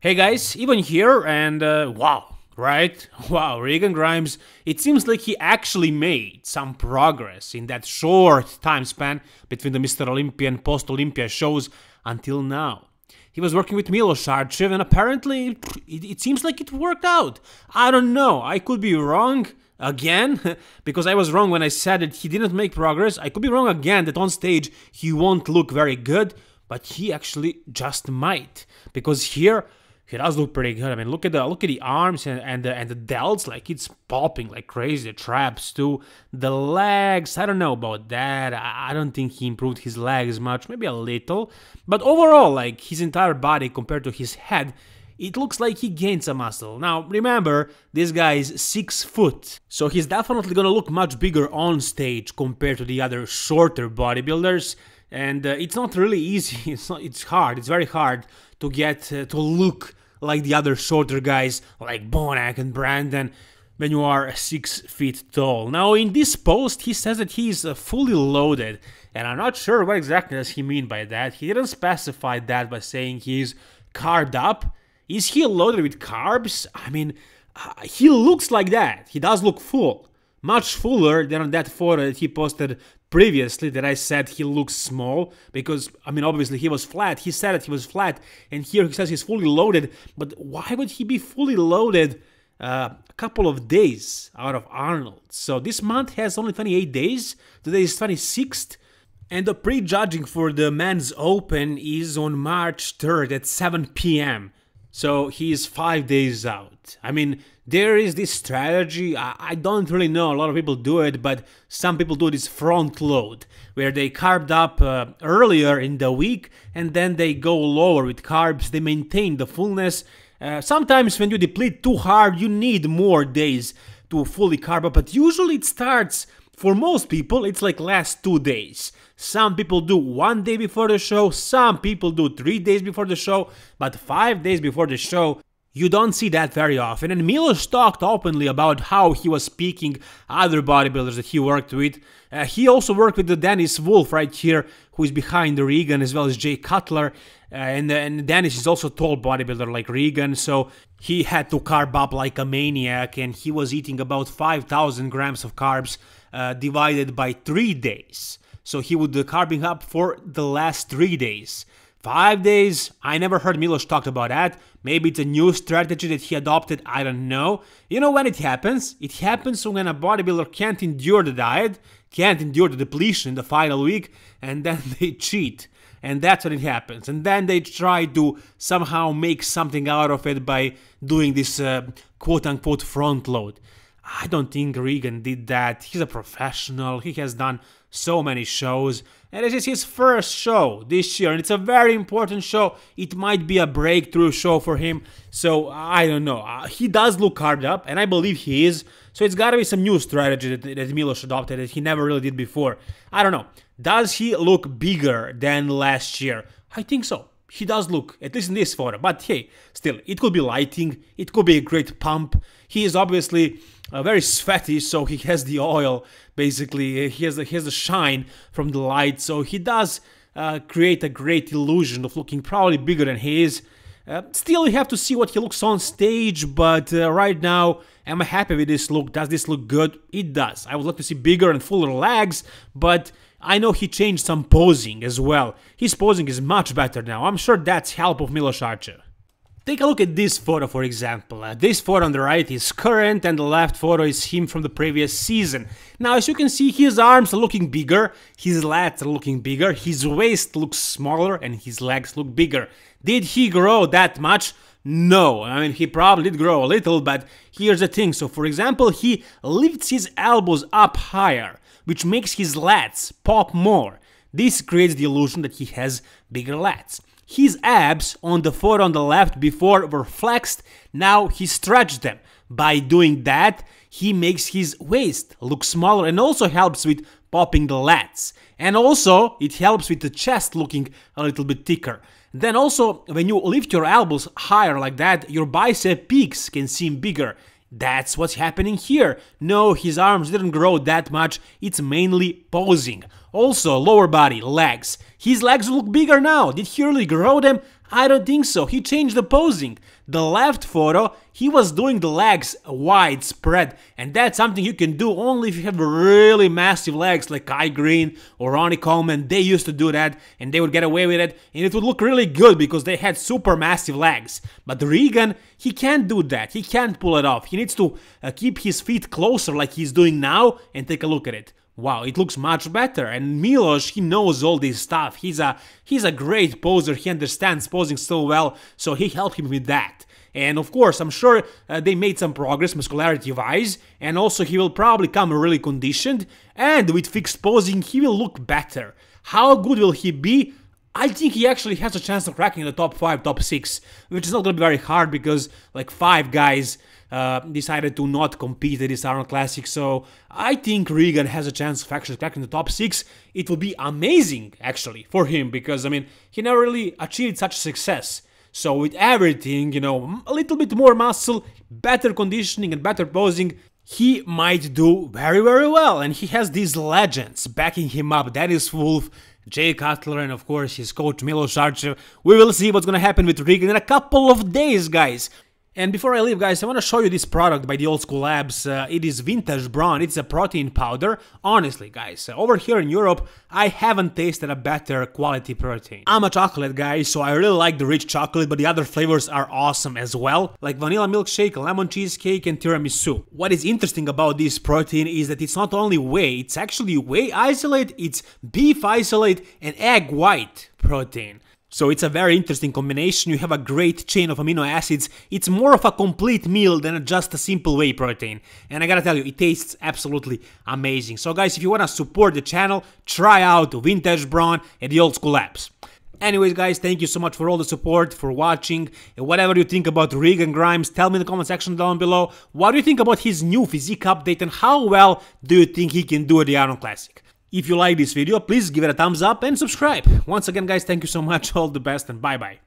Hey guys, Ivan here, and uh, wow, right? Wow, Regan Grimes, it seems like he actually made some progress in that short time span between the Mr. Olympia and post Olympia shows until now. He was working with Milos Sarcev, and apparently it, it seems like it worked out. I don't know, I could be wrong again because I was wrong when I said that he didn't make progress. I could be wrong again that on stage he won't look very good, but he actually just might because here he does look pretty good. I mean, look at the look at the arms and and the, and the delts, like it's popping like crazy. The traps too, the legs. I don't know about that. I, I don't think he improved his legs much, maybe a little, but overall, like his entire body compared to his head. It looks like he gained some muscle. Now, remember, this guy is 6 foot, so he's definitely gonna look much bigger on stage compared to the other shorter bodybuilders and uh, it's not really easy it's not, it's hard it's very hard to get uh, to look like the other shorter guys like Bonac and Brandon when you are six feet tall. Now, in this post, he says that he is uh, fully loaded, and I'm not sure what exactly does he mean by that. He didn't specify that by saying he's carbed up. Is he loaded with carbs? I mean, uh, he looks like that. He does look full, much fuller than on that photo that he posted previously that I said he looks small because I mean obviously he was flat. He said that he was flat, and here he says he's fully loaded. But why would he be fully loaded? Uh, a couple of days out of Arnold. So this month has only 28 days. Today is 26th. And the pre-judging for the men's open is on March 3rd at 7 p.m. So he's five days out. I mean, there is this strategy. I, I, don't really know. A lot of people do it, but some people do this front load where they carbed up uh, earlier in the week and then they go lower with carbs. They maintain the fullness. Uh, sometimes when you deplete too hard, you need more days to fully carb up, but usually it starts for most people, it's like last two days. Some people do one day before the show, some people do three days before the show, but five days before the show, you don't see that very often, and Milos talked openly about how he was speaking other bodybuilders that he worked with. Uh, he also worked with the Dennis Wolf right here, who is behind the Regan, as well as Jay Cutler. Uh, and, and Dennis is also a tall bodybuilder like Regan, so he had to carb up like a maniac, and he was eating about 5,000 grams of carbs uh, divided by three days. So he would carbing up for the last three days. Five days, I never heard Milos talk about that. Maybe it's a new strategy that he adopted, I don't know. You know when it happens? It happens when a bodybuilder can't endure the diet, can't endure the depletion in the final week, and then they cheat. And that's when it happens. And then they try to somehow make something out of it by doing this uh, quote unquote front load. I don't think Regan did that. He's a professional. He has done so many shows. And this is his first show this year, and it's a very important show. It might be a breakthrough show for him. So I don't know. Uh, he does look carved up, and I believe he is. So it's got to be some new strategy that, that Milos adopted that he never really did before. I don't know. Does he look bigger than last year? I think so. He does look, at least in this photo. But hey, still, it could be lighting. It could be a great pump. He is obviously uh, very sweaty, so he has the oil. Basically, uh, he has the, he has the shine from the light, so he does uh, create a great illusion of looking probably bigger than he is. Uh, still, you have to see what he looks on stage, but uh, right now, am I happy with this look? Does this look good? It does. I would like to see bigger and fuller legs, but I know he changed some posing as well. His posing is much better now. I'm sure that's help of Milos Sarcev. Take a look at this photo for example. Uh, this photo on the right is current and the left photo is him from the previous season. Now as you can see his arms are looking bigger, his lats are looking bigger, his waist looks smaller and his legs look bigger. Did he grow that much? No, I mean he probably did grow a little, but here's the thing. So for example, he lifts his elbows up higher, which makes his lats pop more. This creates the illusion that he has bigger lats. His abs on the photo on the left before were flexed, now he stretched them. By doing that, he makes his waist look smaller and also helps with popping the lats. And also, it helps with the chest looking a little bit thicker. Then also, when you lift your elbows higher like that, your bicep peaks can seem bigger. That's what's happening here. No, his arms didn't grow that much, it's mainly posing. Also, lower body, legs. His legs look bigger now. Did he really grow them? I don't think so. He changed the posing. The left photo, he was doing the legs wide spread, and that's something you can do only if you have really massive legs like Kai Greene or Ronnie Coleman. They used to do that, and they would get away with it, and it would look really good because they had super massive legs. But Regan, he can't do that. He can't pull it off. He needs to uh, keep his feet closer like he's doing now, and take a look at it. Wow, it looks much better. And Milos, he knows all this stuff. He's a he's a great poser. He understands posing so well, so he helped him with that. And of course, I'm sure uh, they made some progress muscularity wise, and also he will probably come really conditioned. And with fixed posing, he will look better. How good will he be? I think he actually has a chance of cracking the top 5, top 6, which is not to be very hard because like 5 guys uh, decided to not compete at this Arnold Classic. So I think Regan has a chance of actually cracking the top six. It will be amazing actually for him because I mean he never really achieved such success. So with everything, you know, a little bit more muscle, better conditioning, and better posing, he might do very very well. And he has these legends backing him up. Dennis Wolf. Jay Cutler and of course his coach Milos Sarcev. We will see what's gonna happen with Regan in a couple of days, guys. And before I leave guys, I want to show you this product by the Old School Labs. Uh, it is Vintage Brawn, it's a protein powder. Honestly guys, over here in Europe, I haven't tasted a better quality protein. I'm a chocolate guy, so I really like the rich chocolate, but the other flavors are awesome as well, like vanilla milkshake, lemon cheesecake and tiramisu. What is interesting about this protein is that it's not only whey, it's actually whey isolate, it's beef isolate and egg white protein. So it's a very interesting combination, you have a great chain of amino acids, it's more of a complete meal than just a simple whey protein. And I gotta tell you, it tastes absolutely amazing. So guys, if you wanna support the channel, try out Vintage Brawn at the Old School Labs. Anyways guys, thank you so much for all the support, for watching, and whatever you think about Regan Grimes, tell me in the comment section down below. What do you think about his new physique update and how well do you think he can do at the Arnold Classic? If you like this video, please give it a thumbs up and subscribe. Once again guys, thank you so much, all the best and bye bye.